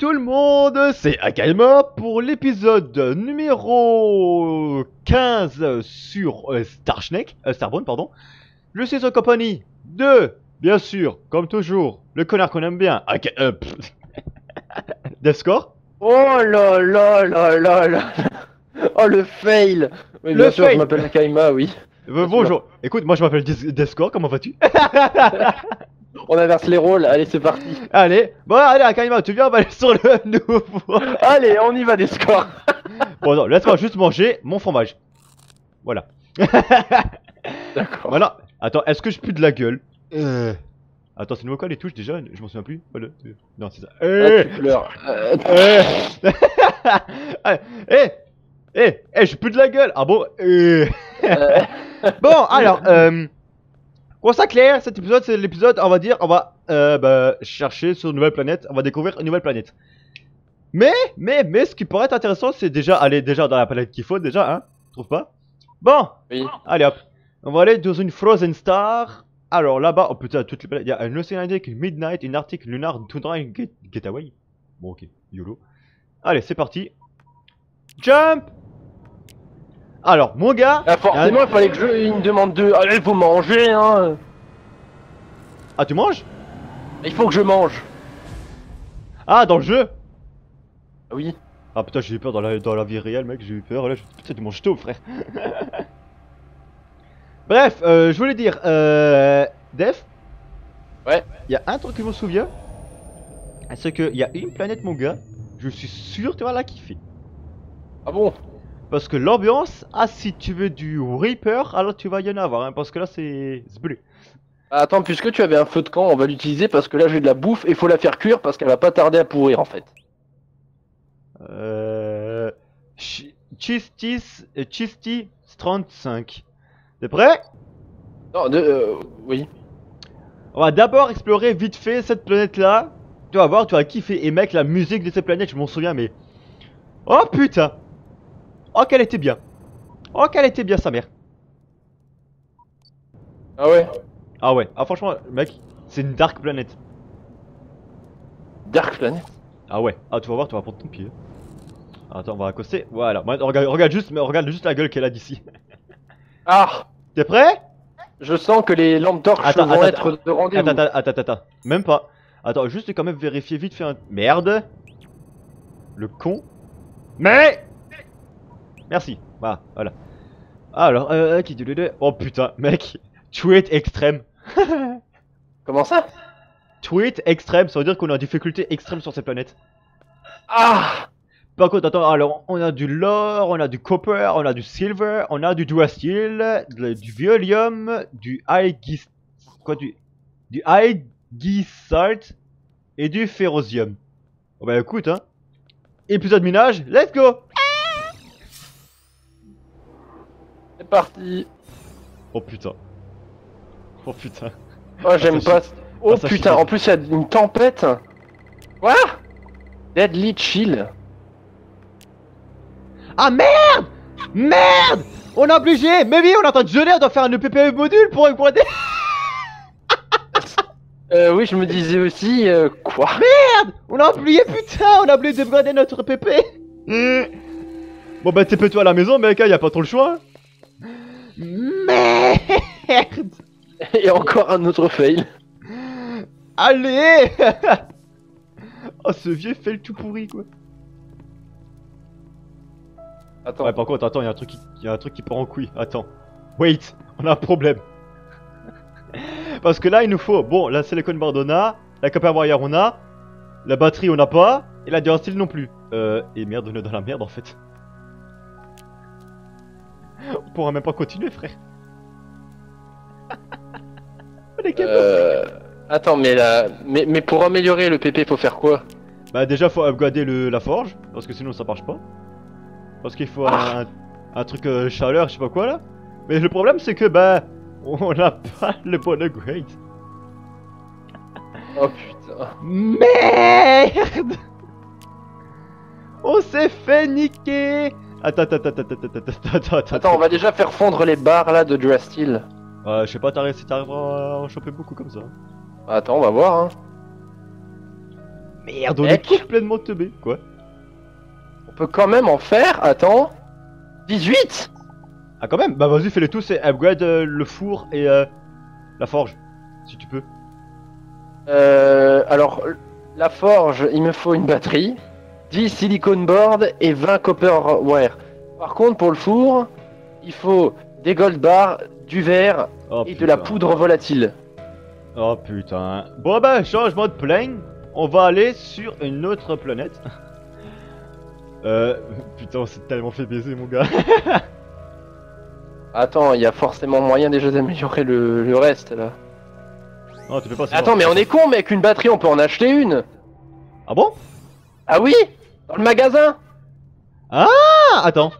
Tout le monde, c'est Akaima pour l'épisode numéro 15 sur euh, Star Snake, euh, Starborn, pardon. Je suis en compagnie de, bien sûr, comme toujours, le connard qu'on aime bien, Aka... Euh. Oh là là là là là Oh le fail Oui, Le bien sûr, fail. je m'appelle Akaima, oui. Euh, bonjour, écoute, moi je m'appelle Descore, comment vas-tu? On inverse les rôles, allez c'est parti. Allez, bon allez Akaima, tu viens, on va aller sur le nouveau. Allez, on y va des scores Bon non, laisse-moi juste manger mon fromage. Voilà. D'accord. Voilà. Attends, est-ce que je pue de la gueule? Euh... Attends, c'est nouveau quoi les touches déjà? Je m'en souviens plus. Voilà. Non, c'est ça. Ah, Eh tu pleures. Eh Eh Eh Eh, je pue de la gueule Ah bon? Eh euh, Bon, alors, euh... Qu'on soit clair, cet épisode, c'est l'épisode, on va dire, on va euh, bah, chercher sur une nouvelle planète, on va découvrir une nouvelle planète. Mais, mais, mais, ce qui pourrait être intéressant, c'est déjà aller déjà dans la planète qu'il faut, déjà, hein Trouve pas? Bon, oui. Allez hop, on va aller dans une Frozen Star. Alors là-bas, oh putain, toutes les planètes. Il y a un Oceanic, une Midnight, une Arctic, Lunar, une Tundra, Getaway. Bon, ok, YOLO. Allez, c'est parti. Jump Alors, mon gars. Ah, forcément, il fallait que je il me demande de. Allez, faut manger, hein Ah, tu manges? Il faut que je mange. Ah, dans le jeu? Ah Oui. Ah putain, j'ai eu peur dans la, dans la vie réelle, mec, j'ai eu peur. Là, je... Putain, tu manges tôt, frère. Bref, euh, je voulais dire, euh. Def Ouais. Il y a un truc que je me souviens. C'est qu'il y a une planète, mon gars. Je suis sûr que tu vas la kiffer. Ah bon? Parce que l'ambiance, ah, si tu veux du Reaper, alors tu vas y en avoir, hein, parce que là, c'est. bleu. Ah, Attends, puisque tu avais un feu de camp, on va l'utiliser parce que là j'ai de la bouffe et faut la faire cuire parce qu'elle va pas tarder à pourrir en fait. Euh. Ch- Chistis. euh, Chisty 35. T'es prêt? Non, de. euh, oui. On va d'abord explorer vite fait cette planète là. Tu vas voir, tu vas kiffer. Et mec, la musique de cette planète, je m'en souviens, mais. Oh putain Oh qu'elle était bien Oh qu'elle était bien sa mère Ah ouais? Ah ouais, ah franchement, mec, c'est une dark planète. Dark Planet Ah ouais, ah tu vas voir, tu vas prendre ton pied. Attends, on va accoster. Voilà, regarde, regarde juste, mais regarde juste la gueule qu'elle a d'ici. Ah T'es prêt? Je sens que les lampes torches Attends, vont attends, être de rendez-vous. Attends, attends, attends, attends, attends. Même pas. Attends, juste quand même vérifier vite fait un... Merde Le con Mais Merci, voilà, voilà. Alors, euh, qui dit le deux Oh putain, mec Tweet extrême Comment ça? Tweet extrême, ça veut dire qu'on est en difficulté extrême sur cette planète. Ah Par contre, attends, alors, on a du lore, on a du copper, on a du silver, on a du duasteel, du violium, du aegis... Quoi, du... Du aegisalt et du ferrosium. Oh bah écoute, hein. Épisode minage, let's go C'est parti Oh putain. Oh putain. Oh j'aime pas. Oh Ah, putain, chie. en plus il y a une tempête Quoi? Deadly Chill Ah merde Merde On est obligé Mais oui, on est en train de geler, on doit faire un EPPE module pour, pour aider Euh oui je me disais aussi euh, quoi? On a oublié, putain On a oublié d'upgrader notre PP Hmm. Bon bah TP-toi à la maison, mec, hein, y a pas trop le choix. Merde Et encore un autre fail. Allez Oh ce vieux fait le tout pourri quoi. Attends. Ouais par contre attends, y a un truc qui, y a un truc qui part en couille. Attends. Wait, on a un problème. Parce que là il nous faut, bon la Silicon Board on a, la Copper Wire on a, la batterie on n'a pas, et la Durasteel non plus. Euh, et merde, on est dans la merde en fait. On pourra même pas continuer frère. Euh... Attends mais là... Mais, mais pour améliorer le PP faut faire quoi? Bah déjà faut upgrader le, la forge, parce que sinon ça marche pas. Parce qu'il faut un, un truc euh, chaleur, je sais pas quoi là. Mais le problème c'est que bah on n'a pas le bon upgrade. Oh putain. Merde On s'est fait niquer Attends, attends, attends, attends, attends, attends, attends, attends. Attends on va déjà faire fondre les barres là de Drasteel. Ouais, je sais pas, si t'arriveras à en choper beaucoup comme ça. Attends on va voir hein. Merde, on est complètement teubé, quoi? On peut quand même en faire, attends, 18 Ah, quand même Bah, vas-y, fais-les tous et upgrade euh, le four et euh, la forge, si tu peux. Euh, alors, la forge, il me faut une batterie, 10 silicone board et 20 copper wire. Par contre, pour le four, il faut des gold bars, du verre Oh, et de la poudre volatile. Oh putain. Bon bah, changement de plane. On va aller sur une autre planète. euh. Putain, on s'est tellement fait baiser, mon gars. Attends, il y a forcément moyen déjà d'améliorer le, le reste là. non, tu peux pas. Attends, mais on est con, mec, une batterie, on peut en acheter une. Ah bon? Ah oui? Dans le magasin Ah, attends.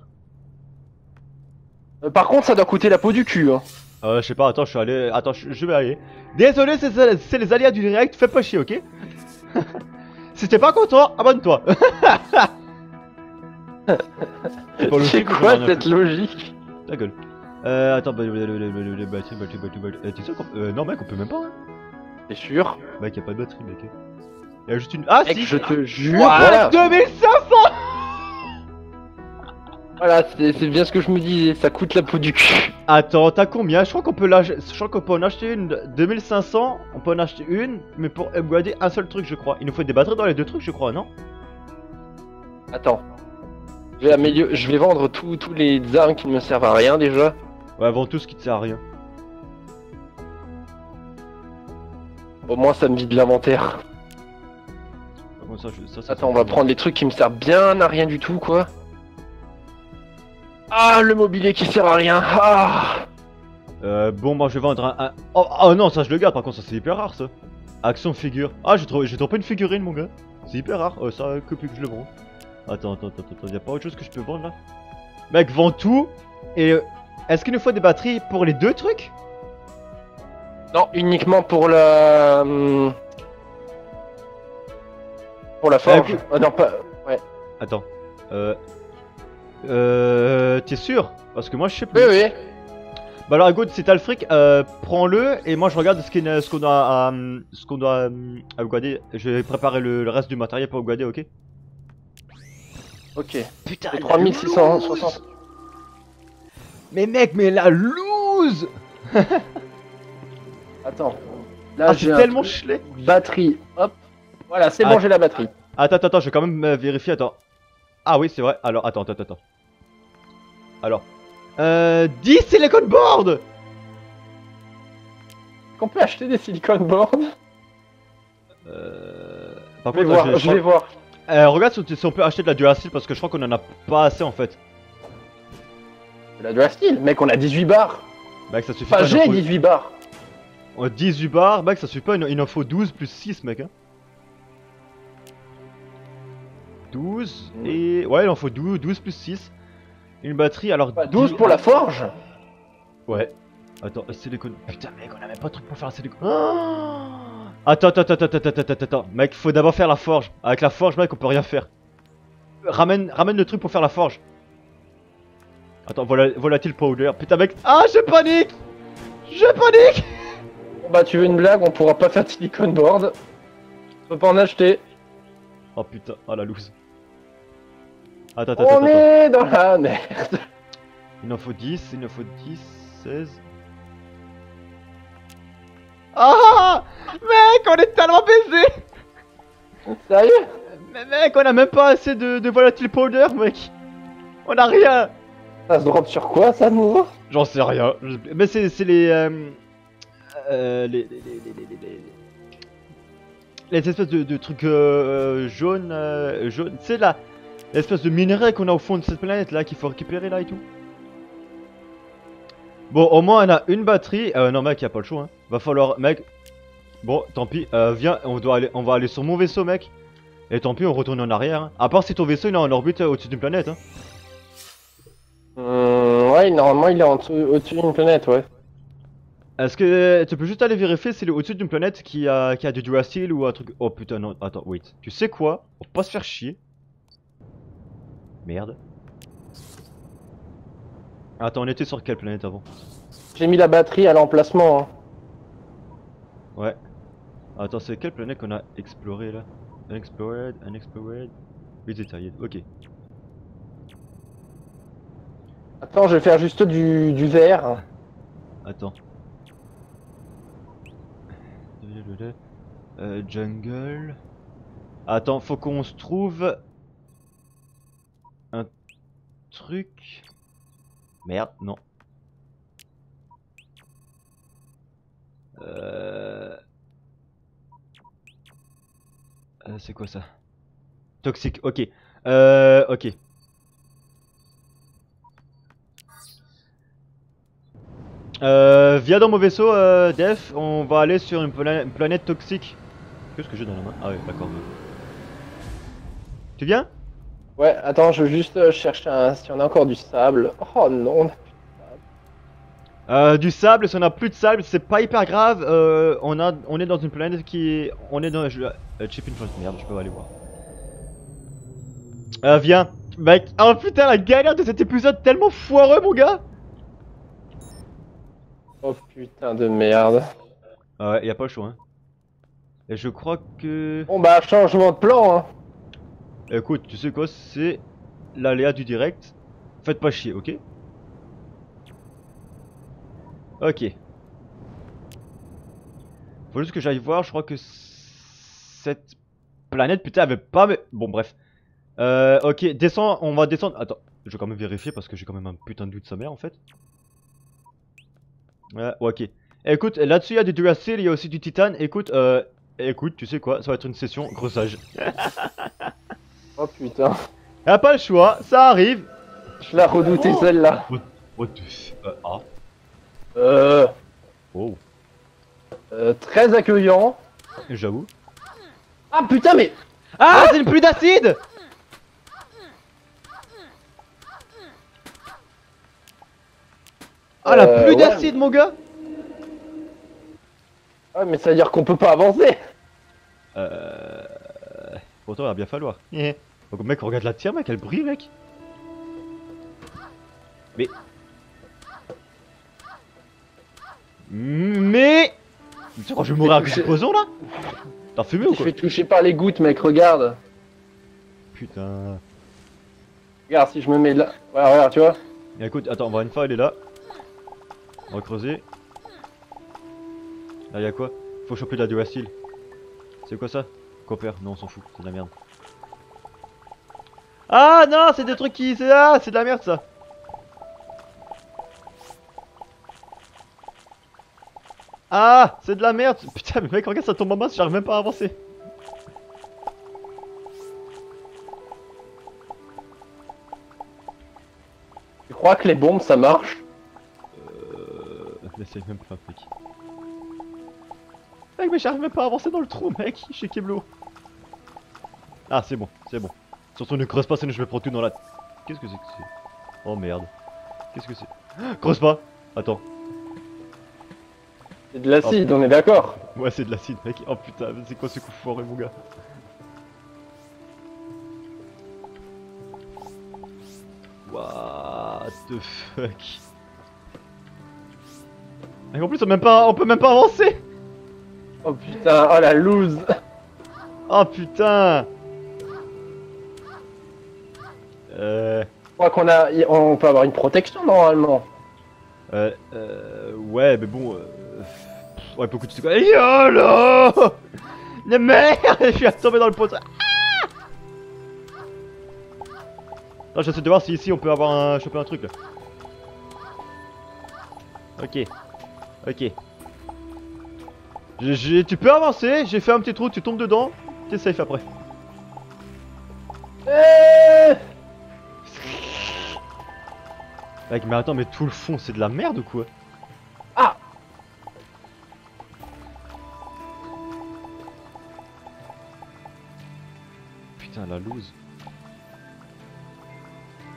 Euh, Par contre, ça doit coûter la peau du cul. Hein. Euh, je sais pas, attends, je suis allé. Attends, je, vais aller. Désolé, c'est les aléas du direct, fais pas chier, ok Si t'es pas content, abonne-toi. C'est quoi cette logique Ta gueule. Euh, attends, bah, bah, bah, bah, bah, bah, batterie, batterie, batterie, batterie. Euh, T'es sûr qu'on. Euh, non, mec, on peut même pas, hein. T'es sûr Mec, y'a pas de batterie, mec. Y'a juste une. Ah, Mec, si je te jure. Voilà, Voilà, 2500 voilà c'est c'est bien ce que je me disais, ça coûte la peau du cul. Attends, t'as combien? Je crois qu'on peut l'ach- je crois qu'on peut en acheter une de 2500, on peut en acheter une, mais pour upgrader un seul truc, je crois. Il nous faut des batteries dans les deux trucs, je crois, non? Attends. Je vais, améliorer, je vais vendre tous tous les armes qui ne me servent à rien déjà. Ouais, avant tout ce qui te sert à rien. Au moins, ça me vide l'inventaire. Par contre, ça, je- ça, ça, Attends, on va prendre les trucs qui me servent bien à rien du tout, quoi. Ah, le mobilier qui sert à rien. Ah Euh, bon, moi je vais vendre un. un- Oh, oh non, ça je le garde, par contre, ça c'est hyper rare ça. Action figure. Ah, j'ai trouvé, j'ai une figurine, mon gars. C'est hyper rare, euh, ça que plus que je le vends. Attends, attends, attends, attends, y'a pas autre chose que je peux vendre là? Mec, vends tout. Et euh, est-ce qu'il nous faut des batteries pour les deux trucs? Non, uniquement pour la. hum, Pour la forge. Ah non, pas. Ouais. Attends. Euh. Euh. T'es sûr? Parce que moi je sais plus. Oui, oui. Bah alors, écoute, si t'as le fric, euh, prends-le et moi je regarde ce qu'on ce qu'on doit, à, ce qu'on doit euh, upgrader. Je vais préparer le, le reste du matériel pour upgrader, ok? Ok. Putain, Et 3660. Mais mec, mais la loose Attends. Là, Ah, j'ai tellement chelé Batterie. Hop. Voilà, c'est Ah. bon, j'ai la batterie. Attends, attends, attends, je vais quand même euh, vérifier, attends. Ah oui, c'est vrai, alors, attends, attends, attends. Alors, euh, 10 silicon board Qu'on peut acheter des silicon boards Euh... Par Je vais contre, voir, je- vais voir. Euh, regarde si, si on peut acheter de la Duracell parce que je crois qu'on en a pas assez en fait. La Dual Steel, mec, on a 18 bars. Mec, ça suffit Enfin, pas. il en j'ai faut- 18 bars. Oh, 18 bars, mec, ça suffit pas, il en- il en faut 12 plus 6, mec. Hein. 12 et. Ouais, il en faut 12, 12 plus 6. Une batterie, alors. Enfin, 12 dix- pour la forge. Ouais. Attends, silicone. Putain, mec, on a même pas de truc pour faire la silicone. Oh attends, attends, attends, attends, attends, attends, attends. Mec, faut d'abord faire la forge. Avec la forge, mec, on peut rien faire. Ramène, ramène le truc pour faire la forge. Attends, voilà, volatile powder. Putain, mec. Ah, je panique Je panique bah, tu veux une blague, on pourra pas faire de silicon board. On peut pas en acheter. Oh putain, oh la loose. Attends, attends, attends. On attends. est dans la merde. Il en faut 10, il en faut 10, 16. Ah Mec, on est tellement baisé Sérieux? Mais mec, on a même pas assez de, de volatile powder, mec On a rien Ça se drop sur quoi, ça, de nouveau J'en sais rien. Je- Mais c'est c'est les, euh, euh, les, les, les, les, les, les- les- les espèces de, de trucs euh, jaunes, euh, jaunes. Sais là, l'espèce de minerai qu'on a au fond de cette planète là qu'il faut récupérer là et tout. Bon, au moins on a une batterie. Euh, non mec, y a pas le choix. Hein. Va falloir, mec. Bon, tant pis. Euh, viens, on doit aller, on va aller sur mon vaisseau, mec. Et tant pis, on retourne en arrière. hein. À part si ton vaisseau il est en orbite euh, au-dessus d'une planète. Hein. Hum, Ouais, normalement, il est en dessous- au-dessus d'une planète, ouais. Est-ce que tu peux juste aller vérifier s'il est au-dessus d'une planète qui a, qui a du Duracell ou un truc. Oh putain, non, attends, wait. Tu sais quoi? On va pas se faire chier. Merde. Attends, on était sur quelle planète avant J'ai mis la batterie à l'emplacement. hein. Ouais. Attends, c'est quelle planète qu'on a exploré là? Unexplored, unexplored. Vegetarian, ok. Attends, je vais faire juste du, du vert. Attends. Euh, jungle. Attends, faut qu'on se trouve truc. Merde, non. Euh... euh, C'est quoi ça? Toxique, ok. Euh, ok. Euh, viens dans mon vaisseau, euh, Def, on va aller sur une, pla- une planète toxique. Qu'est-ce que j'ai dans la main? Ah ouais, d'accord. Tu viens? Ouais, attends, je veux juste euh, chercher un... si on a encore du sable. Oh non, on a- euh, Du sable, si on a plus de sable, c'est pas hyper grave. Euh, on, a, on est dans une planète qui est... On est dans... Je, euh, Chipping Forest, merde, je peux aller voir. Euh, viens. Mec, oh putain, la galère de cet épisode tellement foireux, mon gars Oh putain de merde. Ah ouais, y a pas le choix, hein. Et je crois que... Bon bah, changement de plan, hein. Écoute, tu sais quoi, c'est l'aléa du direct. Faites pas chier, ok? Ok. Faut juste que j'aille voir, je crois que cette planète, putain, avait pas... Bon, bref. Euh, ok, descends, on va descendre... Attends, je vais quand même vérifier parce que j'ai quand même un putain de doute de sa mère, en fait. Ouais, ok. Écoute, là-dessus, il y a du Duracell, il y a aussi du titane. Écoute, euh... Écoute, tu sais quoi, ça va être une session grossage. Oh putain. Y'a pas le choix, ça arrive. Je la redoutais Oh. celle-là. What the f... euh, ah. Euh, Oh. euh, Très accueillant. J'avoue. Ah putain, mais. Ah, c'est une pluie d'acide Ah, la Euh, pluie ouais. d'acide, mon gars Ah, mais ça veut dire qu'on peut pas avancer. Euh... Pourtant, il va bien falloir. Donc, mec, regarde la tire, mec, elle brille, mec. Mais... Mais... Tu crois que je vais mourir à touché. explosion, là? T'as fumé ou Je quoi fais toucher par les gouttes, mec, regarde. Putain... Regarde, si je me mets là. Voilà, regarde, tu vois. Et écoute, attends, on va une fois, elle est là. On va creuser. Là, y'a quoi? Faut choper de la Duracell. C'est quoi ça? Copper, non, on s'en fout, c'est de la merde. Ah non, c'est des trucs qui. C'est ah, c'est de la merde ça Ah, c'est de la merde Putain, mais mec, regarde, ça tombe en masse, j'arrive même pas à avancer. Tu crois que les bombes ça marche? Euh. N'essaye même pas, mec. Mec, mais j'arrive même pas à avancer dans le trou, mec. Je suis Keblo. Ah, c'est bon, c'est bon. Surtout ne creuse pas, sinon je me prends tout dans la. Qu'est-ce que c'est que c'est Oh merde. Qu'est-ce que c'est? Creuse pas Attends. C'est de l'acide, on est d'accord. Ouais, c'est de l'acide, mec. Oh putain, c'est quoi ce coup foiré, mon gars? What the fuck? Et en plus, on, même pas, on peut même pas avancer Oh putain, oh la loose. Oh putain crois qu'on a, on peut avoir une protection normalement. Euh... euh ouais, mais bon... Euh... pff, Ouais, beaucoup de trucs... YOLO La merde Je suis tombé dans le pot... Ah Non, j'essaie de voir si ici on peut avoir un... choper un truc, là. Ok. Ok. J'ai- j'ai- Tu peux avancer, j'ai fait un petit trou, tu tombes dedans, t'es safe après. Eh Mec, mais attends, mais tout le fond, c'est de la merde ou quoi? Ah Putain, la loose.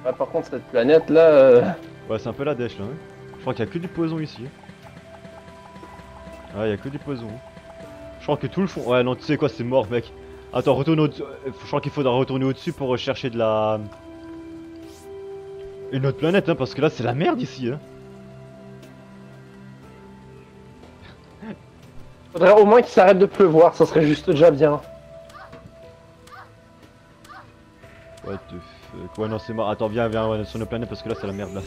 Ah, par contre, cette planète là. euh, Ouais, c'est un peu la dèche là. Hein. Je crois qu'il y a que du poison ici. Ouais, il y a que du poison. Je crois que tout le fond. Ouais, non, tu sais quoi, c'est mort, mec. Attends, retourne au Je crois qu'il faudra retourner au-dessus pour rechercher de la. Une autre planète, hein, parce que là, c'est la merde ici, hein. Faudrait au moins qu'il s'arrête de pleuvoir, ça serait juste déjà bien. What the fuck? Ouais, non, c'est mort. Attends, viens, viens, sur nos planètes parce que là, c'est la merde là.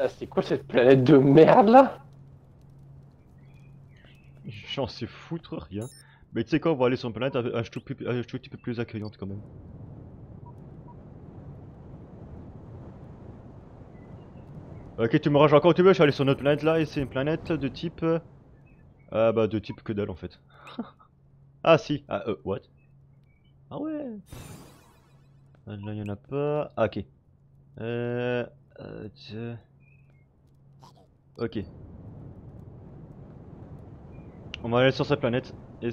Ah, c'est quoi cette planète de merde là? J'en sais foutre rien. Mais tu sais quoi, on va aller sur une planète un tout petit peu plus accueillante quand même. Ok, tu me ranges encore où tu veux, je suis allé sur notre planète là et c'est une planète de type. euh, Ah bah de type que dalle en fait. ah si, ah euh, what? Ah ouais Ah, Là y'en a pas. Ah ok. Euh. euh. Ok. On va aller sur cette planète. Et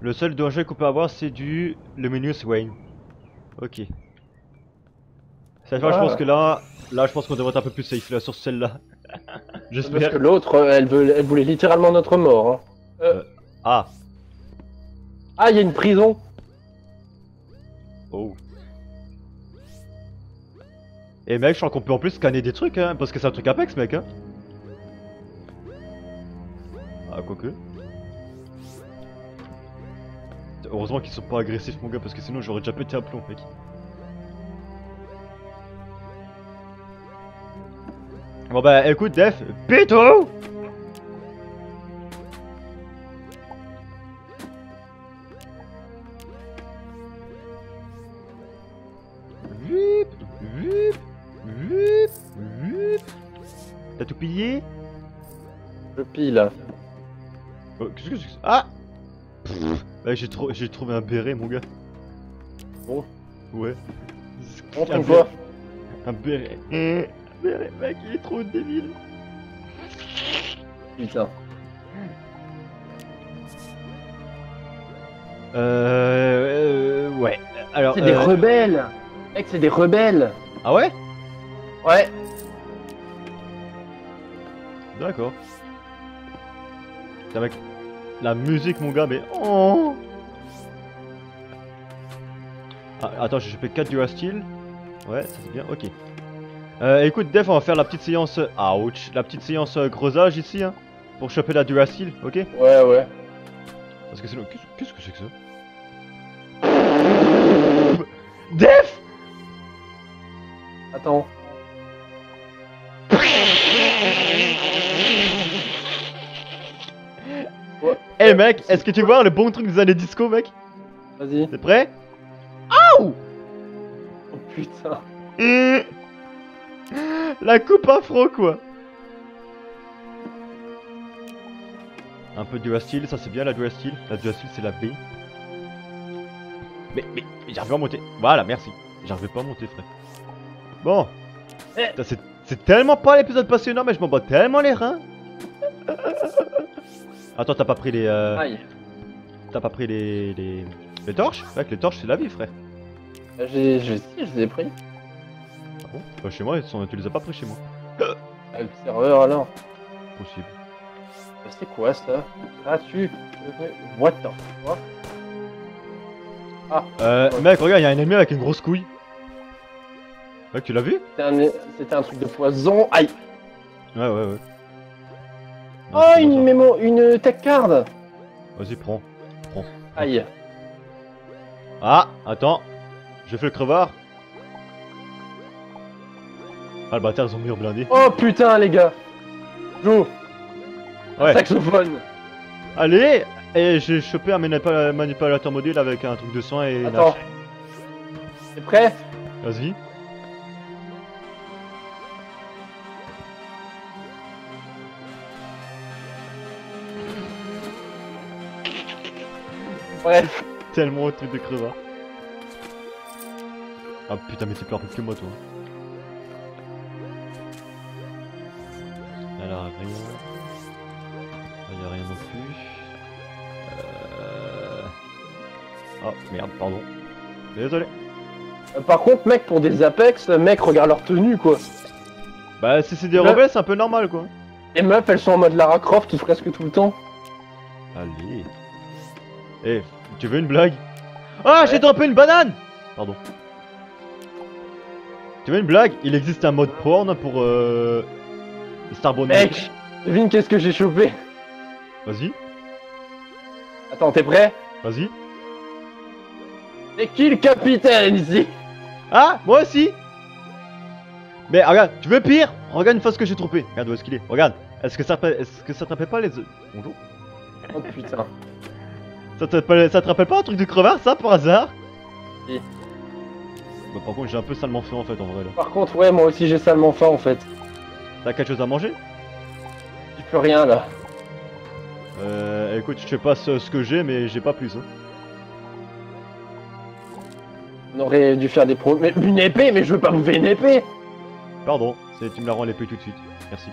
le seul danger qu'on peut avoir, c'est du Luminous Wayne. Ok. Je pense que là, là, je pense qu'on devrait être un peu plus safe là sur celle-là. Parce J'espère. que l'autre, euh, elle, veut- elle voulait littéralement notre mort. hein. Ah. Ah, il y a une prison Oh. Et mec, je crois qu'on peut en plus scanner des trucs, hein, parce que c'est un truc Apex, mec, hein. Ah, quoique. Heureusement qu'ils sont pas agressifs, mon gars, parce que sinon j'aurais déjà pété un plomb, mec. Bon bah écoute, Def, péto. T'as tout pillé? Je pile. Oh, Qu'est-ce que c'est que ça? Ah ouais, j'ai j'ai trouvé un béret, mon gars. Bon. Ouais. Une fois. Un béret. Un béret, mec, il est trop débile. Putain. Euh, euh, ouais. Alors. C'est des euh, rebelles Mec, c'est des rebelles Ah ouais? Ouais. D'accord. Putain, mec. La musique, mon gars, mais. Oh ah, Attends, j'ai chopé 4 du steel. Ouais, ça c'est bien, ok. Euh, écoute, Def, on va faire la petite séance. Ouch La petite séance euh, creusage ici, hein. Pour choper la Durasteel, ok? Ouais, ouais. Parce que sinon. Qu'est-ce qu'est-ce que c'est que ça? Def Attends. Eh mec, est-ce que tu vois le bon truc des années disco, mec? Vas-y. T'es prêt? Oh putain. Mmh. La coupe afro quoi Un peu de style, ça c'est bien la dual style. La dual style c'est la B. Mais, mais, mais j'arrive pas à monter. Voilà, merci. J'arrive pas à monter frère. Bon. Eh. C'est c'est tellement pas l'épisode passionnant mais je m'en bats tellement les reins. Attends, t'as pas pris les... Euh... Aïe. T'as pas pris les... Les, les torches? Mec, les torches c'est la vie frère. J'ai, je, si, je les ai pris. Ah bon Bah, Chez moi, ils sont... tu les as pas pris chez moi. Avec le serveur alors. Possible. C'est quoi ça Gratuit. What the fuck Euh, Ouais. mec, regarde, y'a un ennemi avec une grosse couille. Mec, tu l'as vu C'était un, truc de poison. Aïe. Ouais, ouais, ouais. Non, Oh, une mémo, une tech card. Vas-y, prends. Aïe. Ah, attends. Je fais le crevard. Ah, le bâtard, ils ont mis blindé. Oh putain les gars. Joue. Ouais. Saxophone. Allez Et j'ai chopé un manipulateur module avec un truc de soin et une Attends. T'es prêt? Vas-y. Bref. Tellement au truc de crevard. Ah putain, mais t'es plus rapide que moi, toi. Rien. Il y a rien non plus. Euh... Oh merde, pardon. Désolé. Euh, Par contre, mec, pour des Apex, mec, regarde leur tenue quoi. Bah, si c'est des Ouais. rebelles, c'est un peu normal quoi. Les meufs, elles sont en mode Lara Croft presque tout le temps. Allez. Eh, tu veux une blague? Ah, j'ai droppé une banane Pardon. Tu veux une blague? Il existe un mode porn pour euh... Starborn. Mec, devine qu'est-ce que j'ai chopé. Vas-y. Attends, t'es prêt Vas-y. C'est qui le capitaine ici Ah, moi aussi Mais regarde, tu veux pire Regarde une fois ce que j'ai trompé. Regarde où est-ce qu'il est. Regarde. Est-ce que ça est-ce que ça te rappelle pas les Bonjour. Oh putain. Ça te, rappelle- ça te rappelle pas un truc de crevard ça par hasard Si. Bah par contre j'ai un peu salement faim en fait en vrai là. Par contre, ouais, moi aussi j'ai salement faim en fait. T'as quelque chose à manger? J'ai plus rien là. Euh écoute je sais pas ce, ce que j'ai mais j'ai pas plus hein. On aurait dû faire des pros. Mais une épée, mais je veux pas bouffer une épée Pardon, c'est tu me la rends l'épée tout de suite. Merci.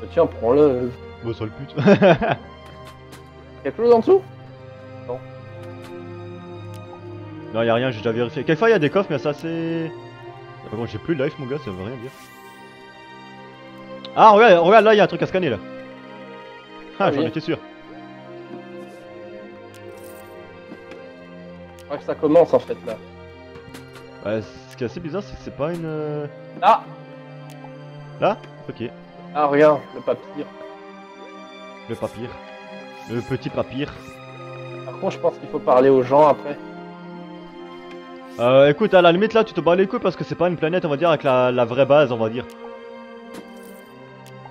Bah, Tiens, prends-le. Bon sale pute. Quelque chose en dessous? Non y a rien, j'ai déjà vérifié. Quelquefois il y a des coffres mais ça c'est... Par contre j'ai plus de life mon gars, ça veut rien dire. Ah regarde, regarde là il y a un truc à scanner là. Ah Ah j'en oui. étais sûr. Je crois que ça commence en fait là. Ouais, ce qui est assez bizarre c'est que c'est pas une... euh, Ah Là? Ok. Ah, regarde, le papier. Le papier. Le petit papier. Par contre, je pense qu'il faut parler aux gens après. Euh, écoute, à la limite là, tu te bats les couilles parce que c'est pas une planète, on va dire, avec la, la vraie base, on va dire.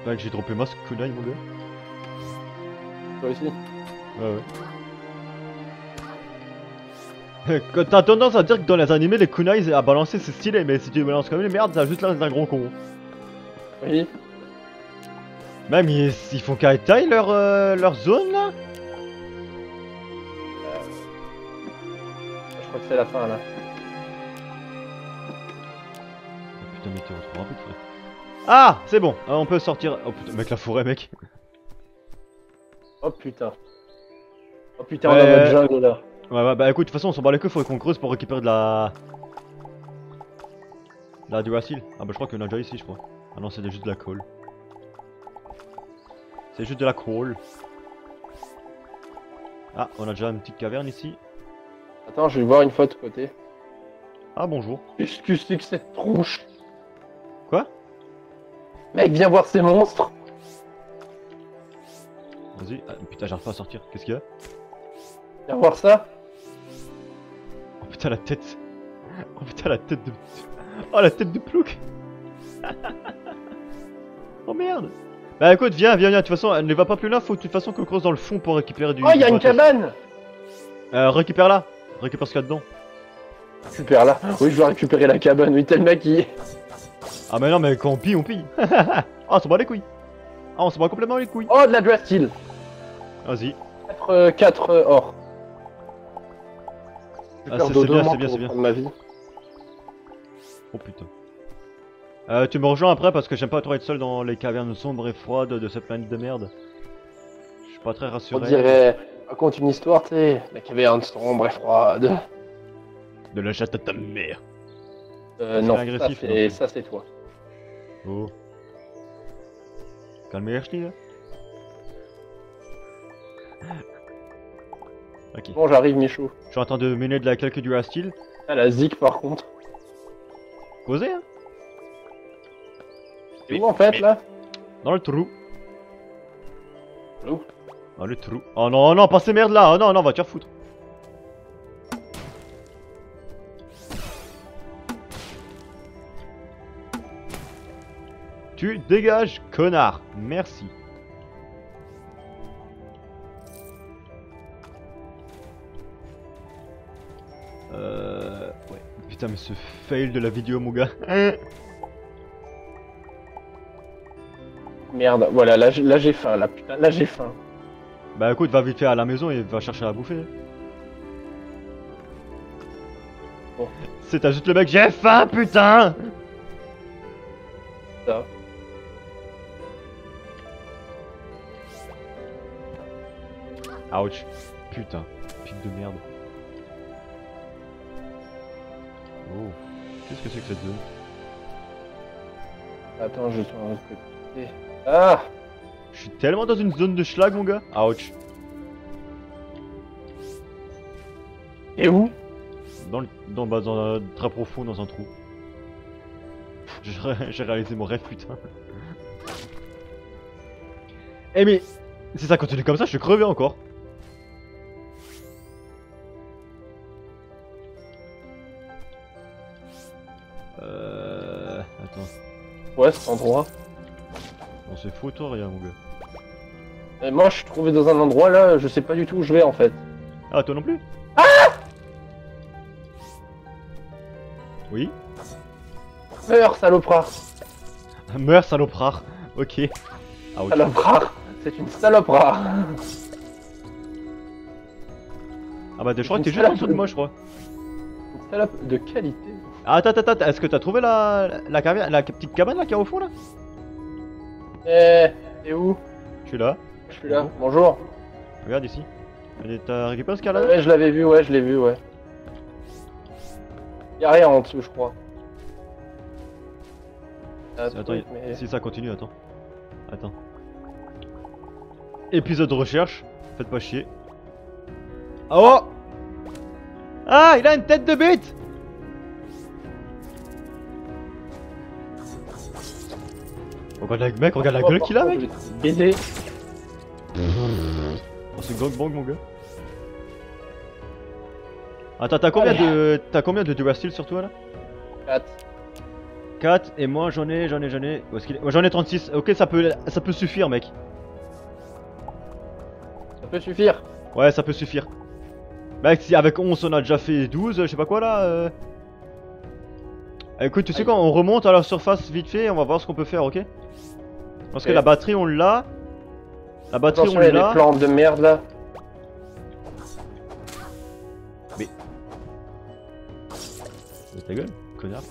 Que j'ai droppé ce kunai, mon gars. Toi aussi. Ouais, ouais. T'as tendance à dire que dans les animés, les kunai à balancer c'est stylé, mais si tu les balances comme une merde, a juste l'air d'un gros con. Oui. Même ils, ils font qu'à taille leur, euh, leur zone là Je crois que c'est la fin là. Rapide, frère. Ah, c'est bon, Ah, on peut sortir. Oh putain, mec, la forêt, mec. Oh putain. Oh putain, on a notre jungle là. Ouais, ouais, bah écoute, de toute façon, on s'en bat les couilles, faut qu'on creuse pour récupérer de la. de La Duracil. Ah, bah je crois qu'il y en a déjà ici, je crois. Ah non, c'est juste de la colle. C'est juste de la colle. Ah, on a déjà une petite caverne ici. Attends, je vais voir une fois de côté. Ah, bonjour. Qu'est-ce que c'est que cette tronche? Mec, viens voir ces monstres Vas-y. Ah, putain, j'arrive pas à sortir. Qu'est-ce qu'il y a Viens voir ça Oh putain, la tête. Oh putain, la tête de. Oh, la tête de plouc Oh merde Bah écoute, viens, viens, viens. De toute façon, elle ne va pas plus loin. Faut de toute façon qu'on creuse dans le fond pour récupérer du. Oh, il y a du une cabane Euh, récupère là. Récupère ce qu'il y a dedans. Super là. Oui, je dois récupérer la cabane. Oui, tel mec il... Ah mais non, mais quand on pille, on pille. ah, on s'en bat les couilles. Ah, on s'en bat complètement les couilles. Oh, de la Drasteel. Vas-y. 4, euh, 4 euh, or. Je vais Ah, c'est- bien, c'est bien, c'est bien. reprendre ma vie. Oh putain. Euh, tu me rejoins après parce que j'aime pas trop être seul dans les cavernes sombres et froides de cette planète de merde. Je suis pas très On rassuré. dirait... Raconte une histoire, tu sais. La caverne sombre et froide. De la chatte à ta mère. Euh, C'est non, agressif, ça, c'est toi. Oh. Là. Ok. Bon, j'arrive, Michou. Je suis en train de mener de la calque du style. Ah, la zik par contre. Posé hein C'est où en fait là? Dans le trou. Où? Dans le trou. Oh non, non, pas ces merdes là. Oh non, non, va te faire foutre. Tu dégages, connard. Merci. Euh... Ouais. Putain, mais ce fail de la vidéo, mon gars. Merde, voilà, là, j'ai- là j'ai faim, là putain, là j'ai faim. Bah écoute, va vite fait à la maison et va chercher à bouffer. Bon. C'est juste le mec, j'ai faim putain Ça. Ouch. Putain, pique de merde. Oh, qu'est-ce que c'est que cette zone Attends, je suis en côté. Ah Je suis tellement dans une zone de schlag mon gars. Ouch. Et où Dans le, dans, bah, dans un- très profond dans un trou. J'ai réalisé mon rêve putain. Eh mais, si ça continue comme ça, je suis crevé encore. Quoi cet endroit On c'est faux toi rien mon gars. Et Moi, je suis trouvé dans un endroit là, je sais pas du tout où je vais en fait. Ah toi non plus Oui Meurs, salopard Meurs salopard. Ok. Ah. Salopard C'est une salopard Ah bah je crois que t'es juste en dessous de moi je crois. Une salope de qualité. Ah, attends, attends, attends, est-ce que t'as trouvé la, la, caverne- la petite cabane là qui est au fond là? Eh, t'es où? Je suis là, Je suis là. Bonjour. regarde ici. T'as récupéré ce qu'il y a là Ouais, je l'avais vu, ouais, je l'ai vu, ouais. Y'a rien en dessous, je crois. Attends, truc, mais- si ça continue, attends. Attends. Épisode de recherche, faites pas chier. Oh Ah, il a une tête de bite Regarde mec, regarde la gueule qu'il a mec Baiser. Oh, c'est gangbang mon gars. Attends, t'as combien de. T'as combien de Durasteel sur toi là? 4. 4 et moi j'en ai, j'en ai, j'en ai. Où est-ce qu'il est? J'en ai 36. Ok, ça peut, ça peut suffire, mec. Ça peut suffire. Ouais, ça peut suffire. Mec, si avec 11 on a déjà fait 12, je sais pas quoi là. euh. Écoute, tu sais Aïe. quoi, on remonte à la surface vite fait, on va voir ce qu'on peut faire, ok Parce que la batterie on l'a. La batterie Attention, on il y a des l'a. plantes de merde là. Mais ta gueule, connard.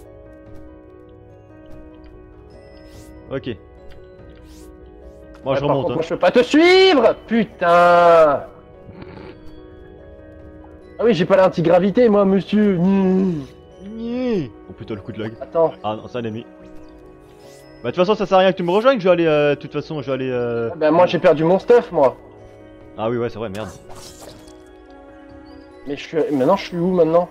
Ok. Moi Ouais, je remonte. contre, hein. moi, je peux pas te suivre Putain Ah oui, j'ai pas l'antigravité, moi, monsieur. Mmh. Oh putain, le coup de lag. Attends. Ah non, c'est un ennemi. Bah, de toute façon, ça sert à rien que tu me rejoignes, je vais aller. euh, De toute façon, je vais aller. euh, Ah, Bah, moi, j'ai perdu mon stuff, moi. Ah oui, ouais, c'est vrai, merde. Mais je suis... maintenant, je suis où maintenant?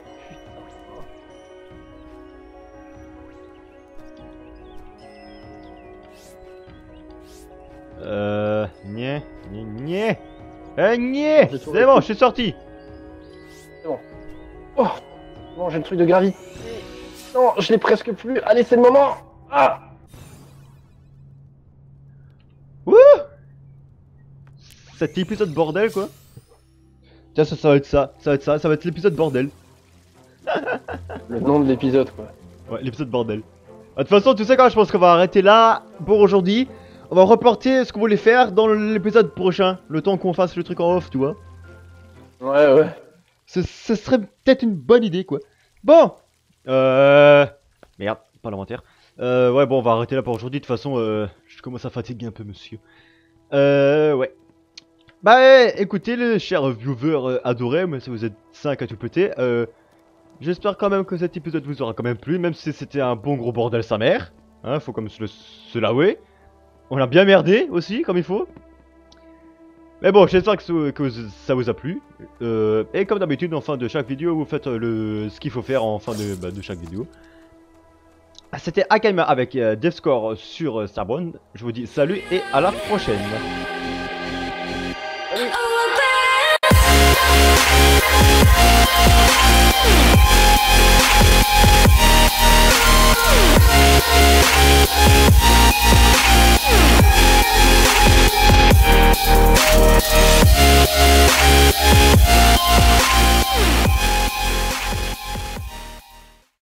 Euh. Nyeh. Nyeh. Eh, C'est bon, je suis sorti. J'ai le truc de gravité. Non, je l'ai presque plus. Allez, c'est le moment Ah Wouh Cet épisode bordel, quoi. Tiens, ça, ça va être ça. Ça va être ça. Ça va être l'épisode bordel. Le nom de l'épisode, quoi. Ouais, l'épisode bordel. Ah, De toute façon, tu sais quoi, je pense qu'on va arrêter là pour aujourd'hui. On va reporter ce qu'on voulait faire dans l'épisode prochain. Le temps qu'on fasse le truc en off, tu vois. Ouais, ouais. Ce, ce serait peut-être une bonne idée, quoi. Bon Euh... Merde, pas l'inventaire. Euh, ouais, bon, on va arrêter là pour aujourd'hui. De toute façon, euh, je commence à fatiguer un peu, monsieur. Euh, ouais. Bah, eh, écoutez, les chers viewers euh, adorés, même si vous êtes 5 à tout péter, euh, j'espère quand même que cet épisode vous aura quand même plu, même si c'était un bon gros bordel sa mère. Hein, faut comme se se l'avouer. On a bien merdé aussi, comme il faut. Mais bon, j'espère que, ça vous a plu. Euh, et comme d'habitude, en fin de chaque vidéo, vous faites ce qu'il faut faire en fin bah, de, chaque vidéo. C'était Akaima avec euh, DevScore sur euh, Starbound. Je vous dis salut et à la prochaine. We'll